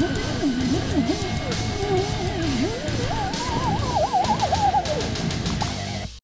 Mm-hmm.